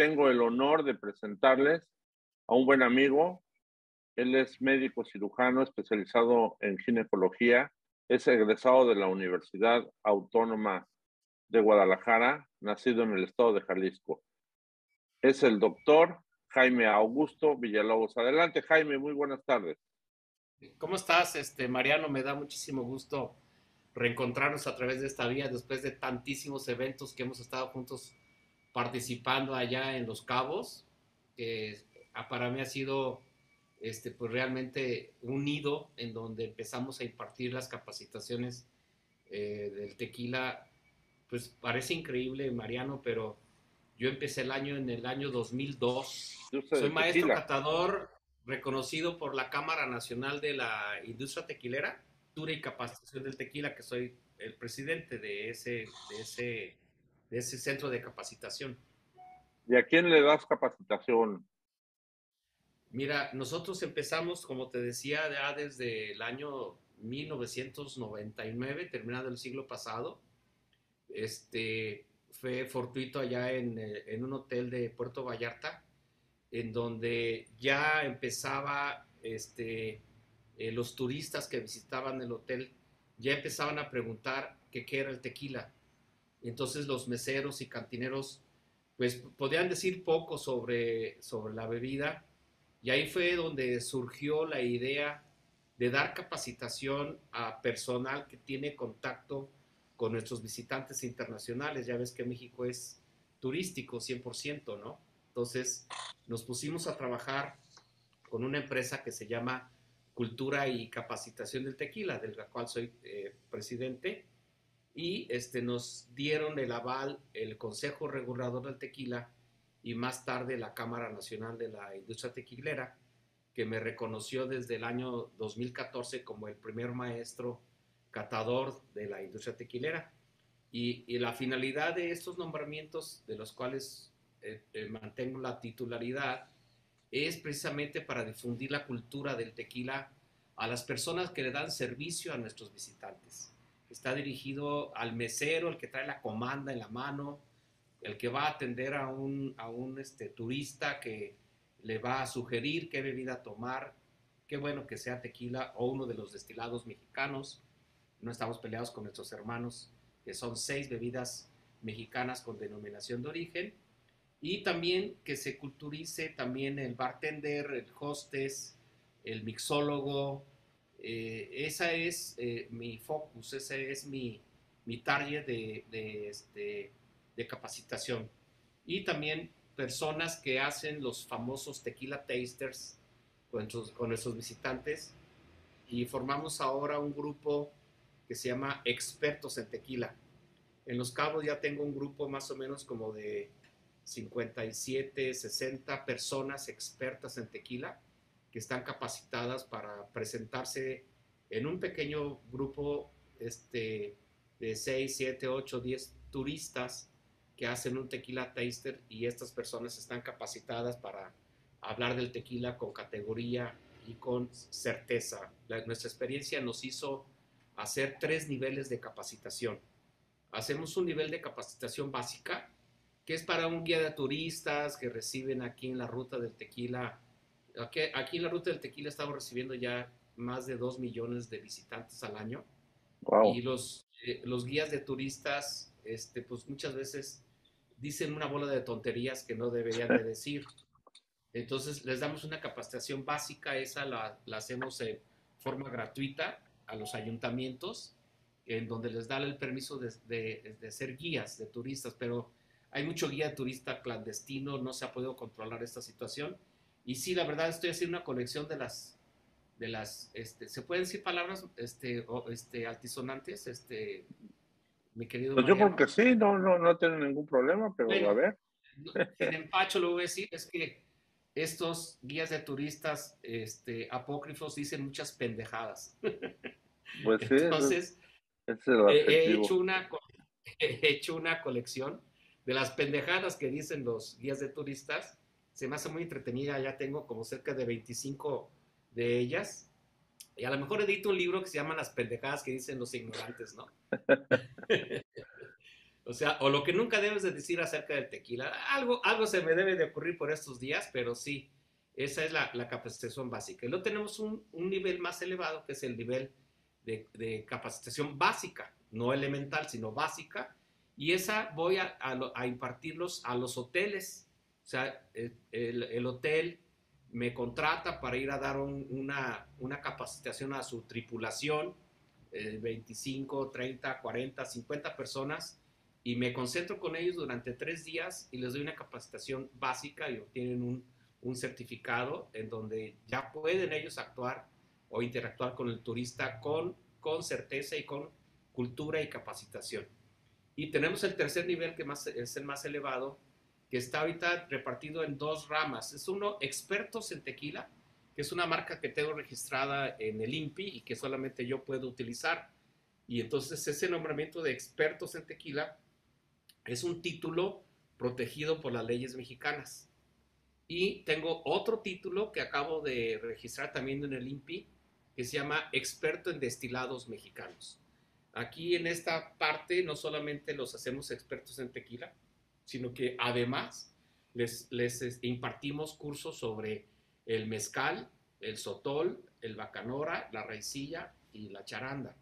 tengo el honor de presentarles a un buen amigo. Él es médico cirujano especializado en ginecología. Es egresado de la Universidad Autónoma de Guadalajara, nacido en el estado de Jalisco. Es el doctor Jaime Augusto Villalobos. Adelante, Jaime, muy buenas tardes. ¿Cómo estás, este, Mariano? Me da muchísimo gusto reencontrarnos a través de esta vía después de tantísimos eventos que hemos estado juntos participando allá en Los Cabos, que para mí ha sido este, pues realmente un nido en donde empezamos a impartir las capacitaciones eh, del tequila. Pues parece increíble, Mariano, pero yo empecé el año en el año 2002. Soy maestro catador reconocido por la Cámara Nacional de la Industria Tequilera, Dura y Capacitación del Tequila, que soy el presidente de ese, de ese de ese centro de capacitación. ¿Y a quién le das capacitación? Mira, nosotros empezamos, como te decía, ya desde el año 1999, terminado el siglo pasado. Este, fue fortuito allá en, eh, en, un hotel de Puerto Vallarta, en donde ya empezaba este, eh, los turistas que visitaban el hotel, ya empezaban a preguntar qué era el tequila entonces los meseros y cantineros pues podían decir poco sobre, sobre la bebida y ahí fue donde surgió la idea de dar capacitación a personal que tiene contacto con nuestros visitantes internacionales. Ya ves que México es turístico 100%, ¿no? Entonces nos pusimos a trabajar con una empresa que se llama Cultura y Capacitación del Tequila, de la cual soy eh, presidente y este, nos dieron el aval el Consejo Regulador del Tequila y más tarde la Cámara Nacional de la Industria Tequilera, que me reconoció desde el año 2014 como el primer maestro catador de la industria tequilera. Y, la finalidad de estos nombramientos, de los cuales eh, eh, mantengo la titularidad, es precisamente para difundir la cultura del tequila a las personas que le dan servicio a nuestros visitantes está dirigido al mesero, el que trae la comanda en la mano, el que va a atender a un, a un este, turista que le va a sugerir qué bebida tomar. Qué bueno que sea tequila o uno de los destilados mexicanos. No estamos peleados con nuestros hermanos, que son seis bebidas mexicanas con denominación de origen. Y también que se culturice también el bartender, el hostess, el mixólogo, eh, esa es eh, mi focus, ese es mi, mi target de, de, este, de, capacitación. Y también personas que hacen los famosos tequila tasters con, con nuestros visitantes. Y formamos ahora un grupo que se llama Expertos en Tequila. En Los Cabos ya tengo un grupo más o menos como de 57, 60 personas expertas en tequila que están capacitadas para presentarse en un pequeño grupo este, de 6, 7, 8, 10 turistas que hacen un tequila taster y estas personas están capacitadas para hablar del tequila con categoría y con certeza. nuestra experiencia nos hizo hacer tres niveles de capacitación. Hacemos un nivel de capacitación básica, que es para un guía de turistas que reciben aquí en la ruta del tequila Aquí, en la ruta del tequila estamos recibiendo ya más de 2 millones de visitantes al año. Y los, eh, los guías de turistas, este, pues muchas veces dicen una bola de tonterías que no deberían de decir. Entonces les damos una capacitación básica, esa la, la hacemos en forma gratuita a los ayuntamientos, en donde les da el permiso de, de, de, ser guías de turistas, pero hay mucho guía turista clandestino, no se ha podido controlar esta situación y sí, la verdad estoy haciendo una colección de las, de las, este, ¿se pueden decir palabras este, este, altisonantes, este, mi querido? Pues yo creo que sí, no, no, no tengo ningún problema, pero a ver. En empacho lo voy a decir, es que estos guías de turistas este, apócrifos dicen muchas pendejadas. Pues sí. Entonces, he, hecho una, he hecho una colección de las pendejadas que dicen los guías de turistas se me hace muy entretenida, ya tengo como cerca de 25 de ellas. Y a lo mejor edito un libro que se llama Las pendejadas que dicen los ignorantes, ¿no? O sea, o lo que nunca debes de decir acerca del tequila. Algo, algo se me debe de ocurrir por estos días, pero sí, esa es la, capacitación básica. Y luego tenemos un, nivel más elevado, que es el nivel de, capacitación básica, no elemental, sino básica. Y esa voy a, impartirlos a los hoteles. O sea, el, hotel me contrata para ir a dar una, una capacitación a su tripulación, 25, 30, 40, 50 personas y me concentro con ellos durante tres días y les doy una capacitación básica y obtienen un, un certificado en donde ya pueden ellos actuar o interactuar con el turista con, con certeza y con cultura y capacitación. Y tenemos el tercer nivel que más, es el más elevado, que está ahorita repartido en dos ramas. Es uno, expertos en tequila, que es una marca que tengo registrada en el INPI y que solamente yo puedo utilizar. Y entonces ese nombramiento de expertos en tequila es un título protegido por las leyes mexicanas. Y tengo otro título que acabo de registrar también en el INPI, que se llama Experto en Destilados Mexicanos. Aquí en esta parte no solamente los hacemos expertos en tequila, sino que además les, les impartimos cursos sobre el mezcal, el sotol, el bacanora, la raicilla y la charanda.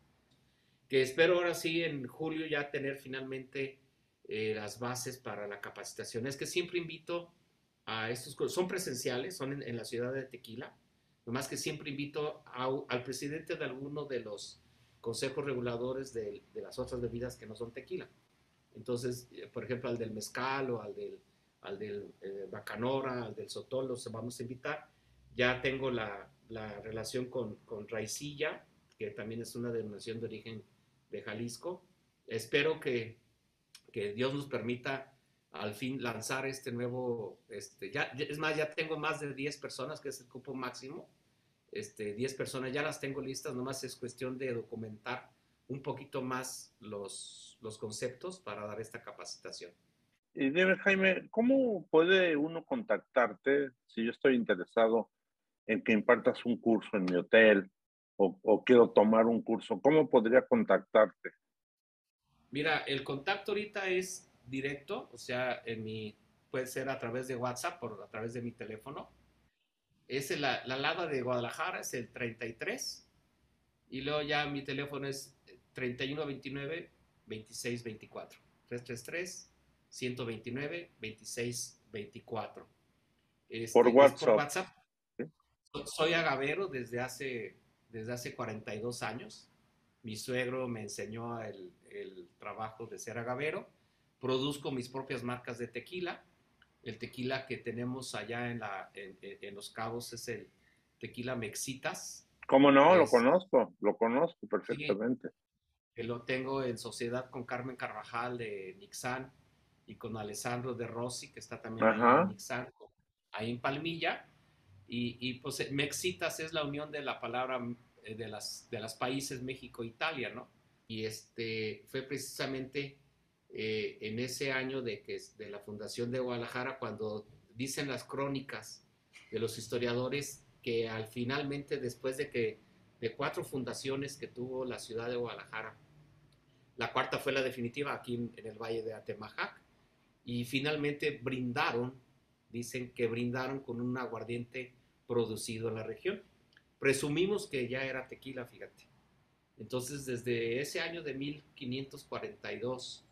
Que espero ahora sí en julio ya tener finalmente eh, las bases para la capacitación. Es que siempre invito a estos, son presenciales, son en, la ciudad de Tequila, nomás que siempre invito al presidente de alguno de los consejos reguladores de, las otras bebidas que no son tequila. Entonces, eh, por ejemplo, al del mezcal o al del, al del eh, bacanora, al del sotol, los vamos a invitar. Ya tengo la, la relación con, con Raicilla, que también es una denominación de origen de Jalisco. Espero que que Dios nos permita al fin lanzar este nuevo, este, ya, es más, ya tengo más de 10 personas, que es el cupo máximo, este, 10 personas ya las tengo listas, nomás es cuestión de documentar un poquito más los, los conceptos para dar esta capacitación. Y dime, Jaime, ¿cómo puede uno contactarte si yo estoy interesado en que impartas un curso en mi hotel o, o quiero tomar un curso? ¿Cómo podría contactarte? Mira, el contacto ahorita es directo, o sea, en mi, puede ser a través de WhatsApp o a través de mi teléfono. Es la, la lada de Guadalajara, es el 33. Y luego ya mi teléfono es 3129 2624. 333 129 2624. por WhatsApp. Por WhatsApp. Soy agavero desde hace, desde hace 42 años. Mi suegro me enseñó el, el trabajo de ser agavero. Produzco mis propias marcas de tequila. El tequila que tenemos allá en, la, en, Los Cabos es el tequila Mexitas. ¿Cómo no? lo conozco, lo conozco perfectamente. Que lo tengo en sociedad con Carmen Carvajal de Nixan y con Alessandro de Rossi, que está también en Nixan, ahí en Palmilla. Y, y, pues Mexitas es la unión de la palabra eh, de las, de las países México-Italia, ¿no? y este, fue precisamente eh, en ese año de, que, de la fundación de Guadalajara cuando dicen las crónicas de los historiadores que al finalmente después de que de cuatro fundaciones que tuvo la ciudad de Guadalajara, la cuarta fue la definitiva aquí en, el Valle de Atemajac y finalmente brindaron, dicen que brindaron con un aguardiente producido en la región. Presumimos que ya era tequila, fíjate. Entonces, desde ese año de 1542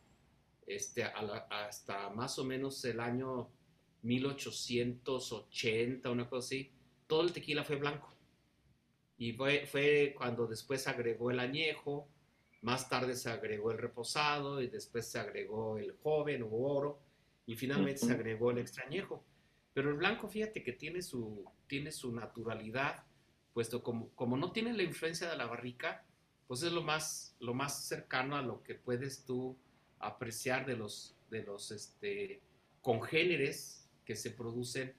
este, hasta más o menos el año 1880, una cosa así, todo el tequila fue blanco. Y fue cuando después agregó el añejo, más tarde se agregó el reposado y después se agregó el joven o oro y finalmente se agregó el extrañejo. Pero el blanco, fíjate que tiene su, tiene su naturalidad, puesto como, como no tiene la influencia de la barrica, pues es lo más, lo más cercano a lo que puedes tú apreciar de los, de los este, congéneres que se producen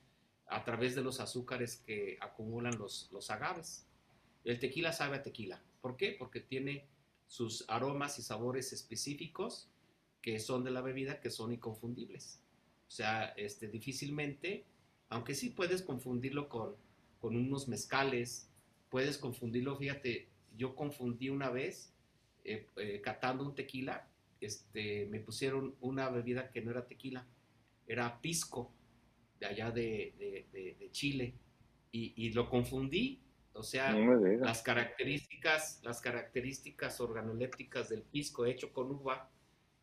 a través de los azúcares que acumulan los, los agaves. El tequila sabe a tequila. ¿Por qué? Porque tiene sus aromas y sabores específicos que son de la bebida que son inconfundibles. O sea, este, difícilmente, aunque sí puedes confundirlo con, con unos mezcales, puedes confundirlo, fíjate, yo confundí una vez, eh, eh, catando un tequila, este, me pusieron una bebida que no era tequila, era pisco, de allá de, Chile, y, lo confundí. O sea, las características, las características organolépticas del pisco hecho con uva,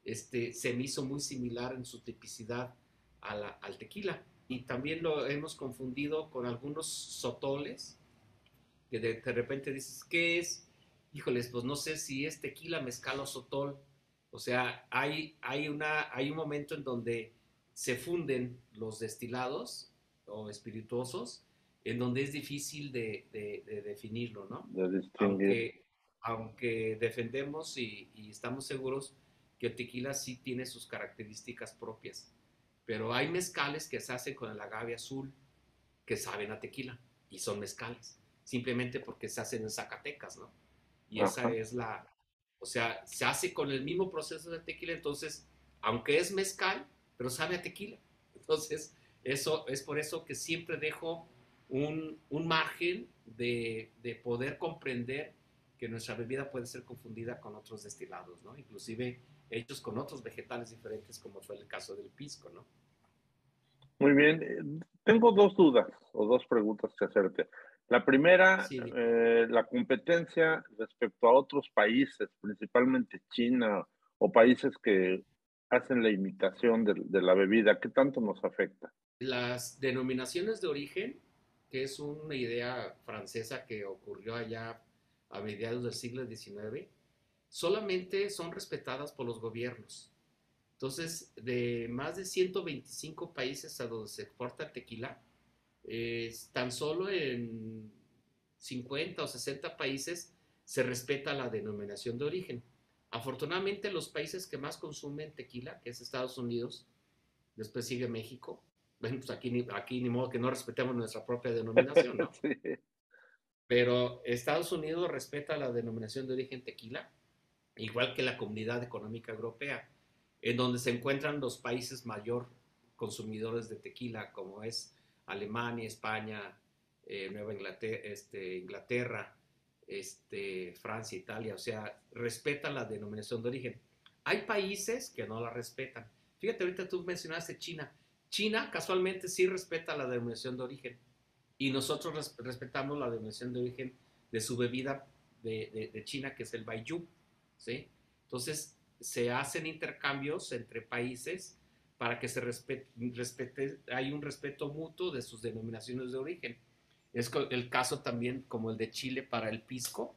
este, se me hizo muy similar en su tipicidad al tequila. Y también lo hemos confundido con algunos sotoles, que de, de repente dices, ¿qué es? Híjoles, pues no sé si es tequila, mezcal o sotol. O sea, hay, hay, una, hay un momento en donde se funden los destilados o espirituosos, en donde es difícil de, definirlo, ¿no? aunque, aunque, defendemos y, estamos seguros que el tequila sí tiene sus características propias, pero hay mezcales que se hacen con el agave azul que saben a tequila y son mezcales, simplemente porque se hacen en Zacatecas, ¿no? Y esa es la, o sea, se hace con el mismo proceso de tequila, entonces, aunque es mezcal, pero sabe a tequila. Entonces, eso es por eso que siempre dejo un, margen de, poder comprender que nuestra bebida puede ser confundida con otros destilados, ¿no? Inclusive hechos con otros vegetales diferentes, como fue el caso del pisco, ¿no? Muy bien. Tengo dos dudas o dos preguntas que hacerte. La primera, eh, la competencia respecto a otros países, principalmente China o países que hacen la imitación de, la bebida, ¿qué tanto nos afecta? Las denominaciones de origen, que es una idea francesa que ocurrió allá a mediados del siglo XIX, solamente son respetadas por los gobiernos. Entonces, de más de 125 países a donde se exporta tequila, tan solo en 50 o 60 países se respeta la denominación de origen. Afortunadamente, los países que más consumen tequila, que es Estados Unidos, después sigue México. Pues aquí, aquí ni modo que no respetemos nuestra propia denominación, ¿no? Pero Estados Unidos respeta la denominación de origen tequila, igual que la Comunidad Económica Europea, en donde se encuentran los países mayor consumidores de tequila, como es Alemania, España, eh, Nueva Inglaterra, este, Inglaterra, este, Francia, Italia, o sea, respetan la denominación de origen. Hay países que no la respetan. Fíjate, ahorita tú mencionaste China. China casualmente sí respeta la denominación de origen y nosotros respetamos la denominación de origen de su bebida de, China, que es el Baiyu, ¿sí? Entonces, se hacen intercambios entre países para que se respete, hay un respeto mutuo de sus denominaciones de origen. Es el caso también como el de Chile para el pisco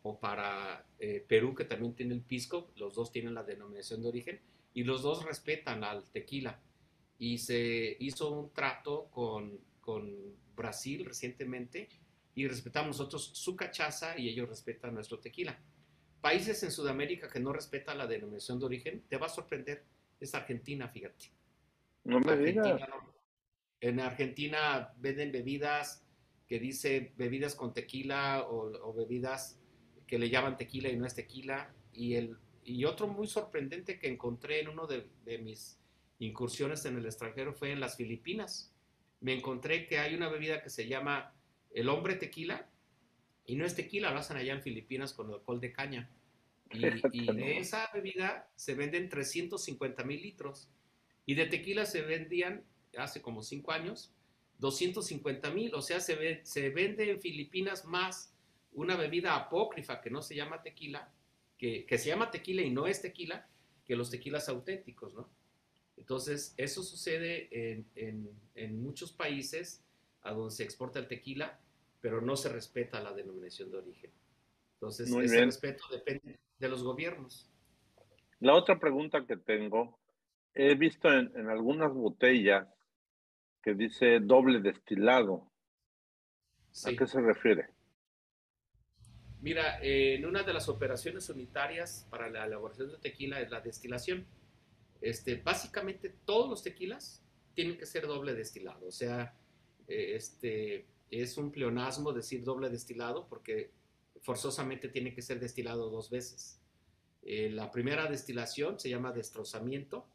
o para eh, Perú que también tiene el pisco, los dos tienen la denominación de origen y los dos respetan al tequila. Y se hizo un trato con, con Brasil recientemente y respetamos nosotros su cachaza y ellos respetan nuestro tequila. Países en Sudamérica que no respetan la denominación de origen, te va a sorprender, es Argentina, fíjate. No me digas. En Argentina venden bebidas que dice bebidas con tequila o, bebidas que le llaman tequila y no es tequila. Y, el, y otro muy sorprendente que encontré en uno de, mis incursiones en el extranjero fue en las Filipinas. Me encontré que hay una bebida que se llama el hombre tequila y no es tequila, lo hacen allá en Filipinas con alcohol de caña. Y, y de esa bebida se venden 350 mil litros. Y de tequila se vendían hace como cinco años 250 mil, o sea, se, se vende en Filipinas más una bebida apócrifa que no se llama tequila, que, se llama tequila y no es tequila, que los tequilas auténticos, ¿no? Entonces, eso sucede en, muchos países a donde se exporta el tequila, pero no se respeta la denominación de origen. Entonces, ese respeto depende de los gobiernos. La otra pregunta que tengo, he visto en, en algunas botellas que dice doble destilado. ¿A qué se refiere? Mira, en una de las operaciones unitarias para la elaboración de tequila es la destilación. Este, básicamente todos los tequilas tienen que ser doble destilado. O sea, eh, este, es un pleonasmo decir doble destilado porque forzosamente tiene que ser destilado dos veces. Eh, la primera destilación se llama destrozamiento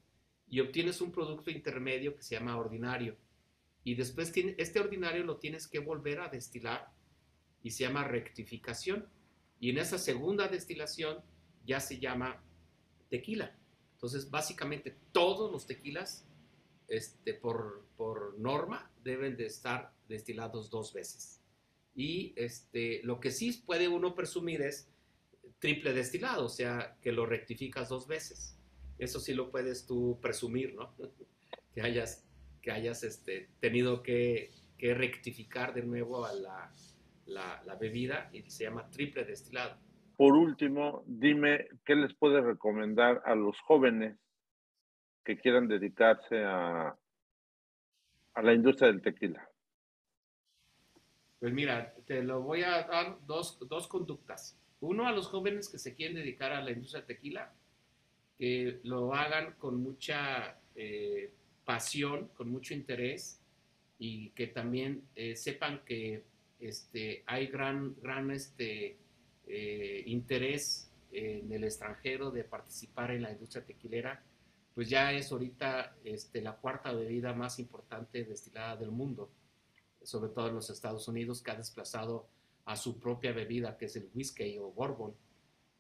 y obtienes un producto intermedio que se llama ordinario y después este ordinario lo tienes que volver a destilar y se llama rectificación. Y en esa segunda destilación ya se llama tequila. Entonces, básicamente todos los tequilas, este, por, norma, deben de estar destilados dos veces. Y este, lo que sí puede uno presumir es triple destilado, o sea, que lo rectificas dos veces. Eso sí lo puedes tú presumir, ¿no? que hayas, que hayas este, tenido que, rectificar de nuevo la, la bebida y se llama triple destilado. Por último, dime qué les puede recomendar a los jóvenes que quieran dedicarse a, a la industria del tequila. Pues mira, te lo voy a dar dos, dos conductas. Uno, a los jóvenes que se quieren dedicar a la industria del tequila, que lo hagan con mucha eh, pasión, con mucho interés y que también eh, sepan que este, hay gran, gran este, eh, interés en el extranjero de participar en la industria tequilera, pues ya es ahorita este, la cuarta bebida más importante destilada del mundo, sobre todo en los Estados Unidos, que ha desplazado a su propia bebida, que es el whisky o bourbon,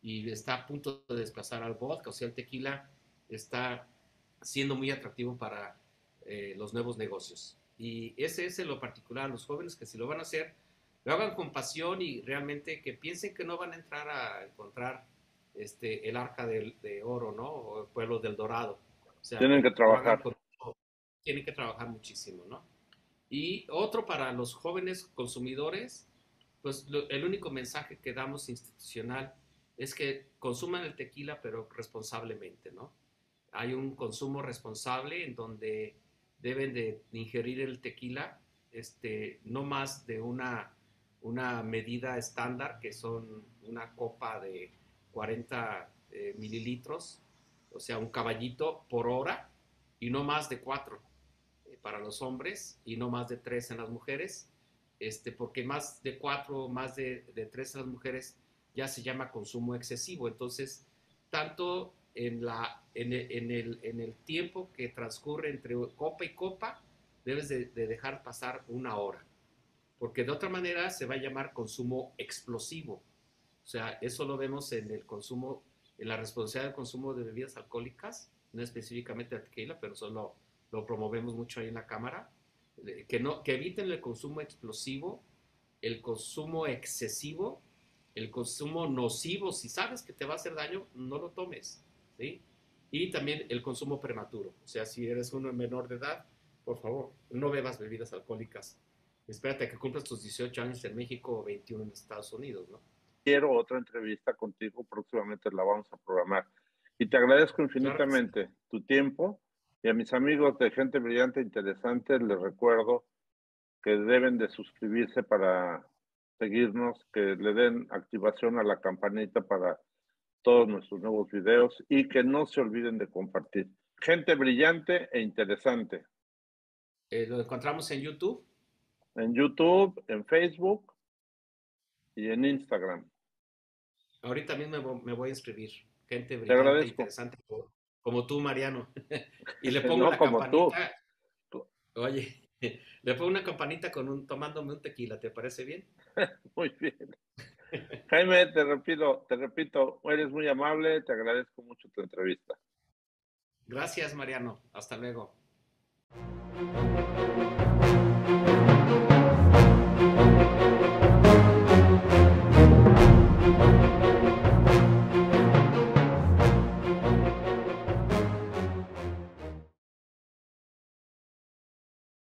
y está a punto de desplazar al vodka, o sea, el tequila está siendo muy atractivo para eh, los nuevos negocios. Y ese es lo particular, los jóvenes que si lo van a hacer, lo hagan con pasión y realmente que piensen que no van a entrar a encontrar este, el arca de, de oro, ¿no? O el pueblo del dorado. tienen que trabajar. tienen que trabajar muchísimo, ¿no? Y otro para los jóvenes consumidores, pues el único mensaje que damos institucional es que consuman el tequila, pero responsablemente, ¿no? Hay un consumo responsable en donde deben de ingerir el tequila este, no más de una una medida estándar que son una copa de 40 eh, mililitros, o sea, un caballito por hora y no más de cuatro eh, para los hombres y no más de tres en las mujeres, este, porque más de cuatro o más de, de tres en las mujeres ya se llama consumo excesivo. Entonces, tanto en, la, en, el, en el, tiempo que transcurre entre copa y copa, debes de dejar pasar una hora porque de otra manera se va a llamar consumo explosivo. O sea, eso lo vemos en el consumo, en la responsabilidad del consumo de bebidas alcohólicas, no específicamente de tequila, pero solo lo promovemos mucho ahí en la cámara, que, no, que eviten el consumo explosivo, el consumo excesivo, el consumo nocivo. Si sabes que te va a hacer daño, no lo tomes. ¿sí? Y también el consumo prematuro. O sea, si eres uno menor de edad, por favor, no bebas bebidas alcohólicas espérate que cumplas tus 18 años en México o 21 en Estados Unidos, ¿no? Quiero otra entrevista contigo, próximamente la vamos a programar. Y te agradezco infinitamente tu tiempo y a mis amigos de Gente Brillante e Interesante les recuerdo que deben de suscribirse para seguirnos, que le den activación a la campanita para todos nuestros nuevos videos y que no se olviden de compartir. Gente brillante e interesante. Eh, lo encontramos en YouTube en YouTube, en Facebook y en Instagram. Ahorita mismo me voy a inscribir. Gente brillante, interesante como, tú, Mariano. y le pongo una campanita. Oye, le pongo una campanita con un tomándome un tequila, ¿te parece bien? muy bien. Jaime, te repito, te repito, eres muy amable, te agradezco mucho tu entrevista. Gracias, Mariano. Hasta luego.